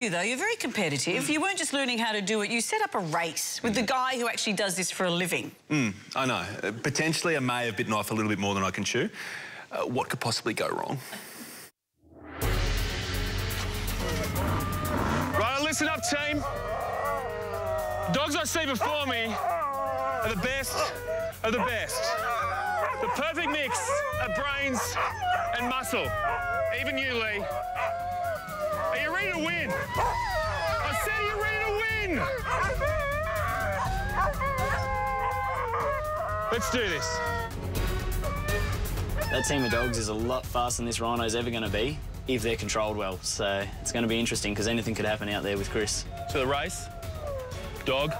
You though, you're very competitive. You weren't just learning how to do it, you set up a race with the guy who actually does this for a living. Mm, I know. Uh, potentially I may have bitten off a little bit more than I can chew. Uh, what could possibly go wrong? Right, listen up, team. Dogs I see before me are the best of the best. The perfect mix of brains and muscle. Even you, Lee. Are you ready to win? I said, are you ready to win? Let's do this. That team of dogs is a lot faster than this rhino's ever going to be if they're controlled well. So it's going to be interesting because anything could happen out there with Chris. So the race, dog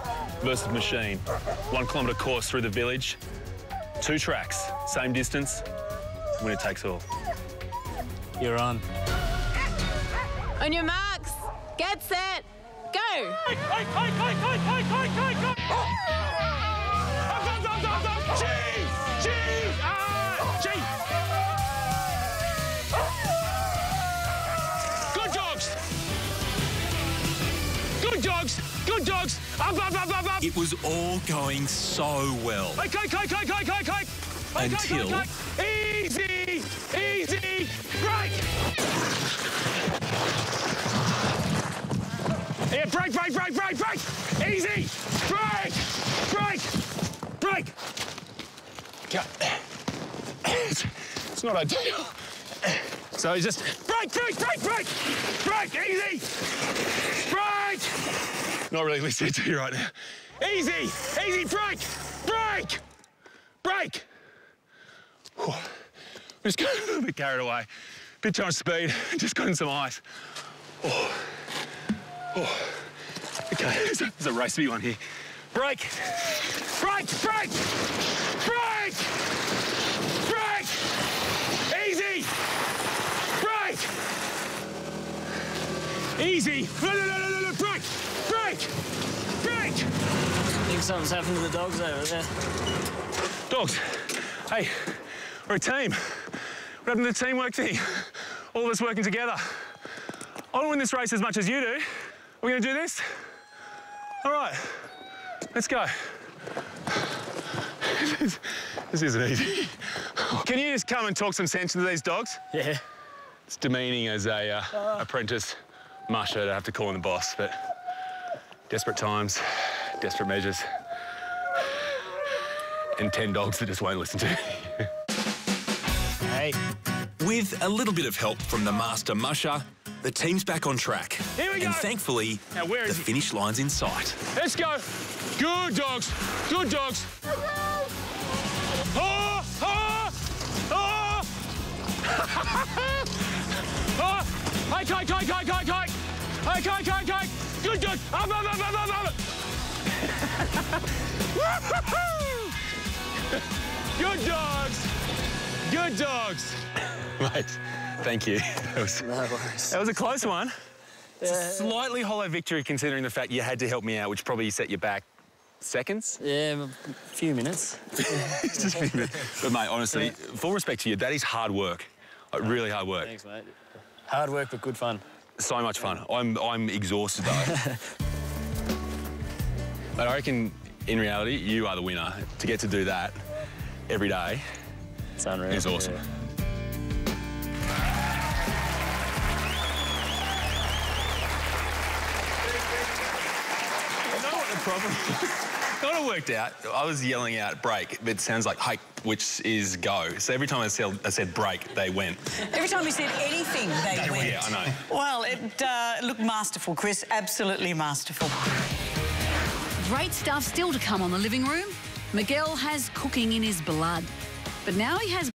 versus machine. One kilometre course through the village, two tracks, same distance, winner takes all. You're on. On your marks, get set, go! Good dogs! Good dogs! Good dogs! Up, up, up, up, up! It was all going so well. Okay, okay, okay, okay, okay, okay! Until- Okay, okay. Easy! Easy! Brake! Yeah, brake, brake, brake, brake, brake! Easy! Brake! Brake! Brake! Okay. It's, not ideal. So it's just brake, brake, brake, brake! Brake! Easy! Brake! Not really listening to you right now. Easy! Easy! Brake! Brake! Brake! Whew. Just got a little bit carried away. Bit too much speed. Just got in some ice. Oh. Oh. Okay, there's a, there's a race me one here. Brake! Brake! Brake! Brake! Brake! Easy! Brake! Easy! No, no, no, no, no, no! Brake! Brake! Brake! I think something's happened to the dogs over there. Dogs, hey, we're a team. What happened to the teamwork thing? All of us working together. I want to win this race as much as you do. Are we going to do this? All right, let's go. this, this isn't easy. Can you just come and talk some sense into these dogs? Yeah. It's demeaning as a uh, apprentice musher to have to call in the boss, but desperate times, desperate measures, and 10 dogs that just won't listen to me. Hey. With a little bit of help from the master musher, the team's back on track. Here we and go. thankfully, Now, where the he? finish line's in sight. Let's go. Good dogs. Good dogs. Oh, oh, oh. oh. Hey, kai, kai, kai, kai, kai. Hey, kai, kai, kai. Good dog. Up, up, up, up, up, up. Good dogs. Good dogs. Mate, thank you. That was, No worries. that was a close one. It's a slightly hollow victory considering the fact you had to help me out, which probably set you back seconds. Yeah, a few minutes. Just a few minutes. but mate, honestly, full respect to you, that is hard work. Like, really hard work. Thanks, mate. Hard work, but good fun. So much fun. I'm, I'm exhausted though. but I reckon in reality, you are the winner. To get to do that every day It's unreal. is awesome. Yeah. The problem You know what it worked out? I was yelling out brake, but it sounds like hike, which is go. So every time I said, I said brake, they went. Every time we said anything, they, went. Yeah, I know. Well, it uh, looked masterful, Chris. Absolutely masterful. Great stuff still to come on the living room. Miguel has cooking in his blood. But now he has